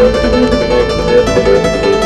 やった!